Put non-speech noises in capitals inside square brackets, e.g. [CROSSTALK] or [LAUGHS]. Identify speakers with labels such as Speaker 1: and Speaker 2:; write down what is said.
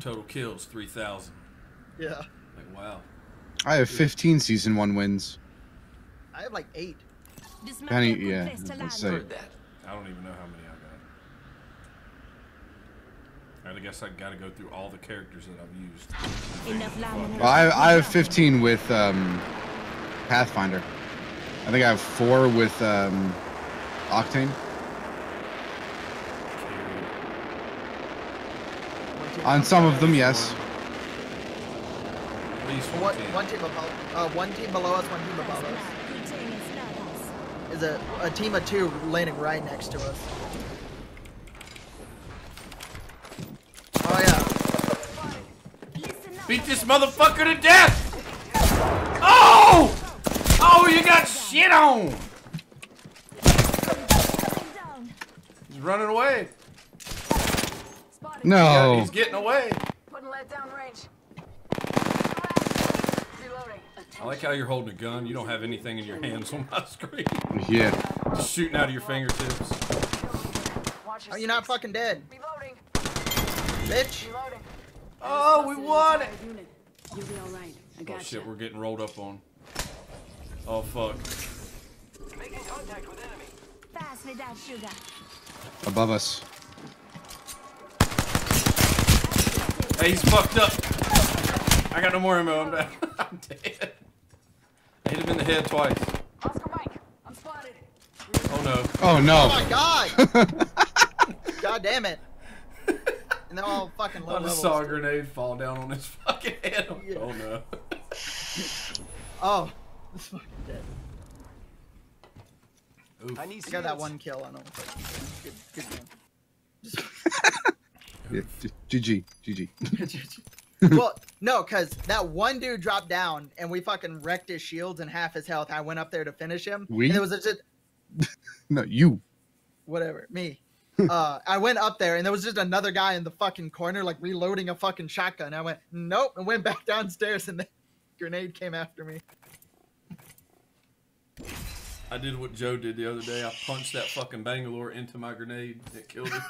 Speaker 1: total kills 3,000.
Speaker 2: Yeah.
Speaker 1: Like wow.
Speaker 3: I have 15 season one wins.
Speaker 2: I have like eight.
Speaker 4: This might
Speaker 3: Penny,
Speaker 4: be a good
Speaker 3: yeah,
Speaker 4: place
Speaker 3: let's say.
Speaker 5: Heard that.
Speaker 1: I don't even know how many I got. I guess I got to go through all the characters that I've used.
Speaker 4: Enough land
Speaker 3: Well, I, I have 15 with um, Pathfinder. I think I have four with um, Octane.
Speaker 2: One team
Speaker 3: On some of them, yes.
Speaker 1: At
Speaker 2: One, one team above, uh, one team below us, one team above us. Is a, a team of two landing right next to us. Oh yeah.
Speaker 1: Beat this motherfucker to death! Oh! Oh, you got shit on! He's running away.
Speaker 3: No.
Speaker 1: He's getting away.
Speaker 6: Putting lead down range. Reloading.
Speaker 1: I like how you're holding a gun. You don't have anything in your hands on my [LAUGHS] screen.
Speaker 3: Yeah.
Speaker 1: Just shooting out of your fingertips.
Speaker 6: Watch
Speaker 2: Oh, you're not fucking dead,
Speaker 6: Reloading.
Speaker 2: bitch.
Speaker 6: Reloading.
Speaker 1: Oh, we won it.
Speaker 7: You'll be all right. I got oh,
Speaker 1: shit.
Speaker 7: You.
Speaker 1: We're getting rolled up on. Oh fuck.
Speaker 5: Making contact with enemy.
Speaker 4: Pass me that sugar.
Speaker 3: Above us.
Speaker 1: Hey, he's fucked up. I got no more ammo. I'm down. [LAUGHS] I'm dead. I hit him in the head twice.
Speaker 6: Oscar Mike. I'm spotted.
Speaker 1: Oh no.
Speaker 3: Oh no.
Speaker 2: Oh my god. [LAUGHS] god damn it. And they're all fucking low
Speaker 1: I just saw a grenade fall down on his [LAUGHS] fucking head.
Speaker 2: Yeah.
Speaker 1: Oh no.
Speaker 2: Oh. This fucking dead.
Speaker 1: Oof.
Speaker 5: I need
Speaker 2: I got that one kill on him. Good, good
Speaker 3: Yeah, G- GG. GG. [LAUGHS]
Speaker 2: well, no, because that one dude dropped down and we fucking wrecked his shields and half his health. I went up there to finish him.
Speaker 3: We?
Speaker 2: And it was just [LAUGHS]
Speaker 3: No, you.
Speaker 2: whatever, me. uh, I went up there and there was just another guy in the fucking corner, like reloading a fucking shotgun. I went, nope, and went back [LAUGHS] downstairs and the grenade came after me.
Speaker 1: I did what Joe did the other day. I punched that fucking Bangalore into my grenade. It killed him.